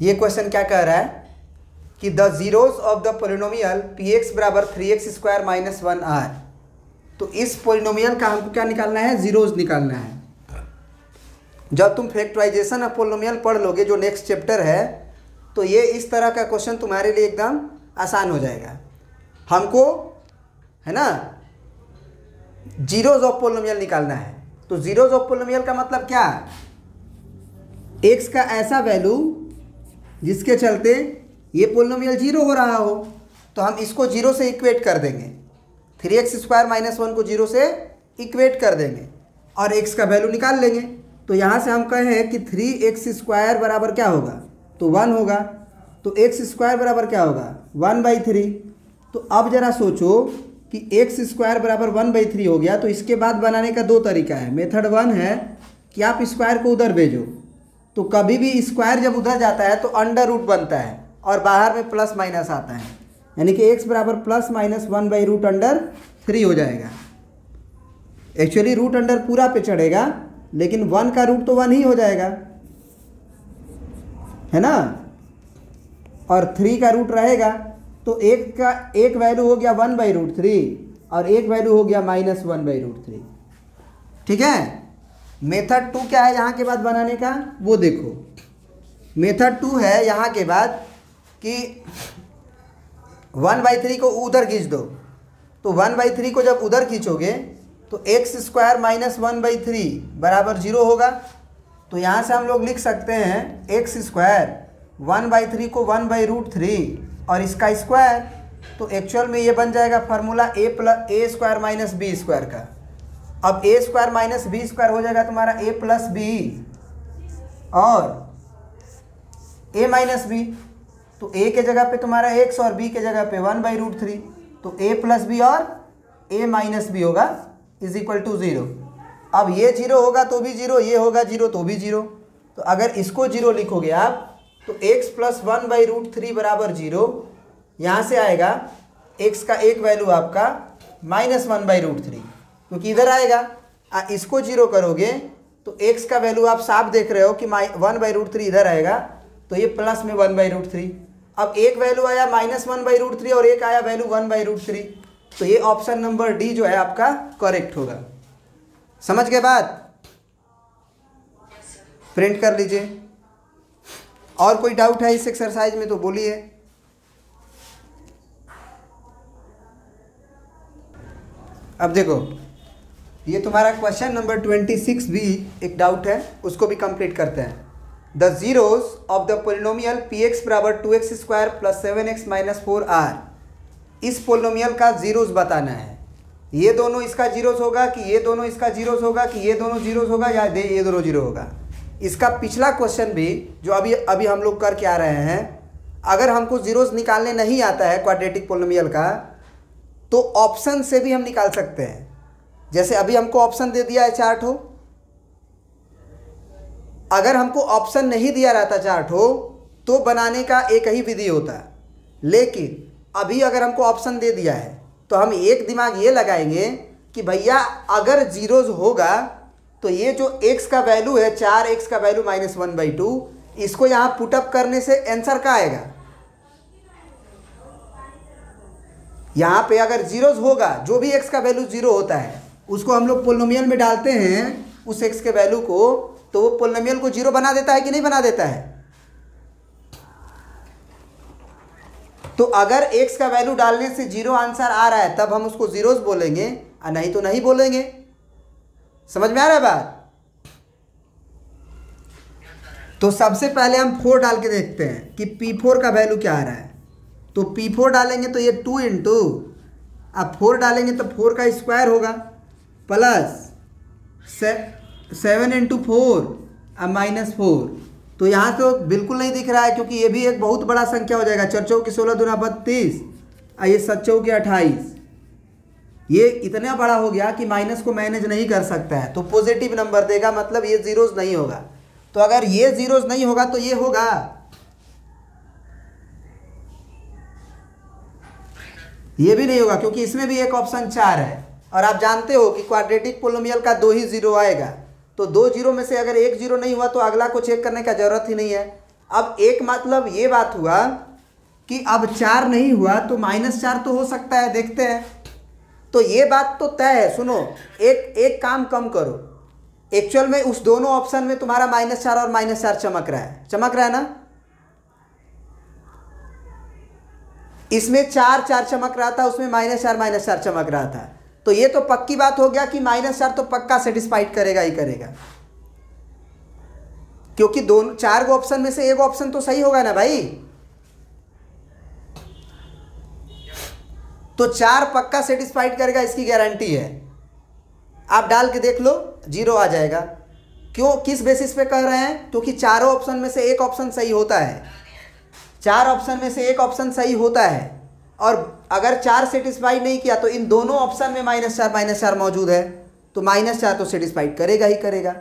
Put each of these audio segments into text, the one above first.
ये क्वेश्चन क्या कह रहा है? कि the zeros of the polynomial P X बराबर three X square minus one are तो इस पोलिनोमियल का हमको क्या निकालना है? जीरोज निकालना है। जब तुम फैक्टराइजेशन ऑफ़ पोलिनोमियल पढ़ लोगे, जो नेक्स्ट चैप्टर है तो ये इस तरह का क्वेश्चन तुम्हारे लिए एकदम आसान हो जाएगा। हमको, है ना? जीरोज ऑफ़ पोलिनोमियल निकालना है। तो जीरोज ऑफ़ पोलिनोमियल का मतलब क्या? एक्स का ऐसा वैल्यू जिसके चलते ये पोलिनोमियल ज़ीरो हो रहा हो तो हम इसको ज़ीरो से इक्वेट कर देंगे। Three X square minus one को ज़ीरो से इक्वेट कर देंगे और एक्स का वैल्यू निकाल लेंगे। तो यहाँ से हम कहें कि थ्री एक्स स्क्वायर बराबर क्या होगा? तो वन होगा। तो एक्स स्क्वायर बराबर क्या होगा? One by three. तो अब ज़रा सोचो कि एक्स स्क्वायर बराबर वन बाई थ्री हो गया तो इसके बाद बनाने का दो तरीका है। मेथड वन है कि आप स्क्वायर को उधर भेजो। तो कभी भी स्क्वायर जब उधर जाता है तो अंडर रूट बनता है और बाहर में प्लस माइनस आता है। यानी कि एक्स बराबर plus minus one by root under three हो जाएगा। एक्चुअली रूट अंडर पूरा पे चढ़ेगा, लेकिन वन का रूट तो वन ही हो जाएगा। है ना? और थ्री का रूट रहेगा तो एक का, एक वैल्यू हो गया वन बाई रूट थ्री और एक वैल्यू हो गया minus one by root three. ठीक है? मेथड टू क्या है यहाँ के बाद बनाने का? वो देखो। मेथड टू है यहाँ के बाद कि वन बाई थ्री को उधर खींच दो। तो वन बाई थ्री को जब उधर खींचोगे तो X square minus one by three बराबर ज़ीरो होगा। तो यहाँ से हम लोग लिख सकते हैं X square one by three को वन बाई रूट थ्री और इसका स्क्वायर तो एक्चुअल में ये बन जाएगा formula A plus A square minus B square का। अब A square minus B square हो जाएगा तुम्हारा ए प्लस बी और ए माइनस बी तो ए के जगह पे तुम्हारा एक्स और बी के जगह पे वन बाई रूट थ्री तो ए प्लस बी और ए माइनस बी होगा इज़ इक्वल टू ज़ीरो अब ये ज़ीरो होगा तो भी ज़ीरो ये होगा ज़ीरो तो भी ज़ीरो तो अगर इसको ज़ीरो लिखोगे आप तो X plus one by root three बराबर ज़ीरो यहाँ से आएगा एक्स का एक वैल्यू आपका minus one by root three क्योंकि इधर आएगा आ, इसको ज़ीरो करोगे तो एक्स का वैल्यू आप साफ़ देख रहे हो कि minus one by root three इधर आएगा तो ये प्लस में वन बाई रूट थ्री अब एक वैल्यू आया minus one by root three और एक आया value one by root three तो ये ऑप्शन नंबर डी जो है आपका करेक्ट होगा। समझ के बाद प्रिंट कर लीजिए। और कोई डाउट है इस एक्सरसाइज में तो बोलिए। अब देखो ये तुम्हारा क्वेश्चन नंबर ट्वेंटी सिक्स भी एक डाउट है, उसको भी कंप्लीट करते हैं। The zeros of the polynomial P X बराबर two X square plus seven X minus four are इस पोलिनोमियल का जीरोज बताना है। ये दोनों इसका जीरोज होगा कि ये दोनों इसका जीरोज होगा कि ये दोनों जीरोज होगा या दे, ये दोनों ज़ीरो होगा। इसका पिछला क्वेश्चन भी, जो अभी अभी हम लोग करके आ रहे हैं, अगर हमको जीरोज निकालने नहीं आता है क्वाड्रेटिक पोलिनोमियल का तो ऑप्शन से भी हम निकाल सकते हैं। जैसे अभी हमको ऑप्शन दे दिया है चार्ट हो। अगर हमको ऑप्शन नहीं दिया रहता चार्ट हो तो बनाने का एक ही विधि होता लेकिन अभी अगर हमको ऑप्शन दे दिया है तो हम एक दिमाग ये लगाएँगे कि भैया, अगर जीरोज होगा तो ये जो एक्स का वैल्यू है, चार एक्स का value minus one by two इसको यहाँ पुटअप करने से आंसर का आएगा? यहाँ पे अगर जीरोज होगा, जो भी एक्स का वैल्यू ज़ीरो होता है उसको हम लोग पोलोमियल में डालते हैं, उस एक्स के वैल्यू को तो वो पोलोमियल को ज़ीरो बना देता है कि नहीं बना देता है? तो अगर एक्स का वैल्यू डालने से ज़ीरो आंसर आ रहा है, तब हम उसको जीरोज बोलेंगे, और नहीं तो नहीं बोलेंगे। समझ में आ रहा है बात? तो सबसे पहले हम फोर डाल के देखते हैं कि पी फोर का वैल्यू क्या आ रहा है। तो पी फोर डालेंगे तो ये टू इंटू अब फोर डालेंगे तो फोर का स्क्वायर होगा। Plus seven into four minus four तो यहाँ तो बिल्कुल नहीं दिख रहा है क्योंकि ये भी एक बहुत बड़ा संख्या हो जाएगा। चर्चों की सोलह दुना बत्तीस और ये सच्चों के अट्ठाईस। ये इतना बड़ा हो गया कि माइनस को मैनेज नहीं कर सकता है। तो पॉजिटिव नंबर देगा मतलब ये जीरोज नहीं होगा। तो अगर ये जीरोज नहीं होगा तो ये होगा। ये भी नहीं होगा, क्योंकि इसमें भी एक ऑप्शन चार है। और आप जानते हो कि क्वाड्रेटिक पोलोमियल का दो ही ज़ीरो आएगा। तो दो ज़ीरो में से अगर एक ज़ीरो नहीं हुआ तो अगला को चेक करने का ज़रूरत ही नहीं है। अब एक मतलब ये बात हुआ कि अब चार नहीं हुआ तो माइनस चार तो हो सकता है, देखते हैं। तो ये बात तो तय है, सुनो, एक एक काम कम करो। एक्चुअल में उस दोनों ऑप्शन में तुम्हारा माइनस चार और माइनस चार चमक रहा है। चमक रहा है ना? इसमें चार चार चमक रहा था, उसमें माइनस चार माइनस चार चमक रहा था। तो ये तो पक्की बात हो गया कि माइनस चार तो पक्का सेटिस्फाइड करेगा ही करेगा। क्योंकि दोनों, चार गो ऑप्शन में से एक ऑप्शन तो सही होगा ना भाई? तो चार पक्का सेटिस्फाइड करेगा, इसकी गारंटी है। आप डाल के देख लो ज़ीरो आ जाएगा। क्यों? किस बेसिस पे कह रहे हैं? क्योंकि चारों ऑप्शन में से एक ऑप्शन सही होता है। चार ऑप्शन में से एक ऑप्शन सही होता है। और अगर चार सेटिस्फाइड नहीं किया तो इन दोनों ऑप्शन में माइनस चार माइनस चार मौजूद है। तो माइनस चार तो सेटिस्फाइड करेगा ही करेगा।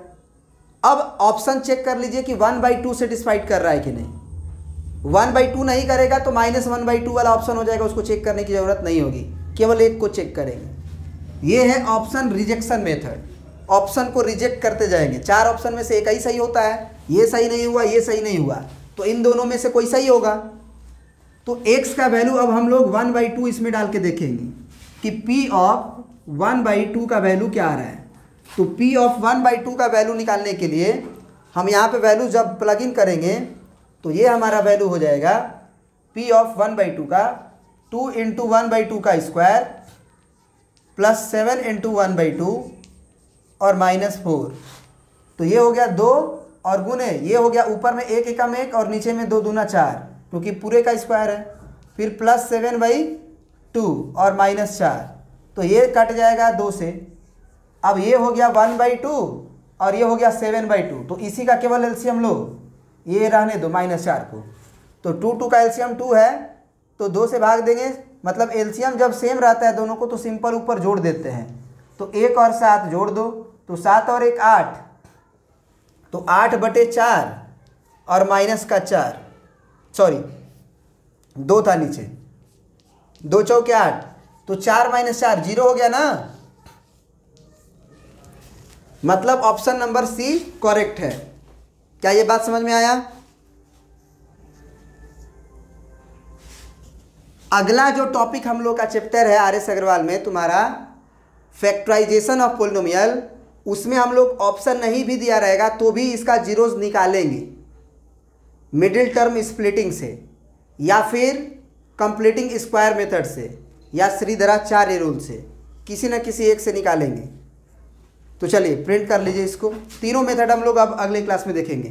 अब ऑप्शन चेक कर लीजिए कि वन बाई टू सेटिस्फाइड कर रहा है कि नहीं। वन बाई टू नहीं करेगा तो माइनस वन बाई टू वाला ऑप्शन हो जाएगा, उसको चेक करने की ज़रूरत नहीं होगी। केवल एक को चेक करेंगे। ये है ऑप्शन रिजेक्शन मेथड ऑप्शन को रिजेक्ट करते जाएँगे। चार ऑप्शन में से एक ही सही होता है। ये सही नहीं हुआ, ये सही नहीं हुआ। तो इन दोनों में से कोई सही होगा? तो x का वैल्यू अब हम लोग वन बाई टू इसमें डाल के देखेंगे कि p of one by two का वैल्यू क्या आ रहा है। तो p of one by two का वैल्यू निकालने के लिए हम यहाँ पे वैल्यू जब प्लग इन करेंगे तो ये हमारा वैल्यू हो जाएगा p of one by two का two into one by two का square plus seven into one by two और माइनस फोर तो ये हो गया दो और गुने, ये हो गया ऊपर में एक एकम एक और नीचे में दो, दूना चार। क्योंकि पूरे का स्क्वायर है। फिर प्लस सेवन बाई टू और माइनस चार। तो ये कट जाएगा दो से। अब ये हो गया वन बाई टू और ये हो गया सेवन बाई टू तो इसी का केवल एलसीएम लो। ये रहने दो माइनस चार को। तो टू टू का एलसीएम टू है। तो दो से भाग देंगे। मतलब एलसीएम जब सेम रहता है दोनों को तो सिंपल ऊपर जोड़ देते हैं। तो एक और सात जोड़ दो। तो सात और एक आठ। तो आठ बटे चार और माइनस का चार। सॉरी, दो था नीचे। दो चौके आठ तो चार माइनस चार, ज़ीरो हो गया ना? मतलब ऑप्शन नंबर सी करेक्ट है। क्या ये बात समझ में आया? अगला जो टॉपिक हम लोग का चैप्टर है आर एस अग्रवाल में, तुम्हारा फैक्टराइजेशन ऑफ़ पोलिनोमियल, उसमें हम लोग ऑप्शन नहीं भी दिया रहेगा तो भी इसका जीरोज निकालेंगे। मिडिल टर्म स्प्लिटिंग से, या फिर कंप्लीटिंग स्क्वायर मेथड से, या श्रीधराचार्य रूल से, किसी न किसी एक से निकालेंगे। तो चलिए प्रिंट कर लीजिए इसको। तीनों मेथड हम लोग अब अगले क्लास में देखेंगे।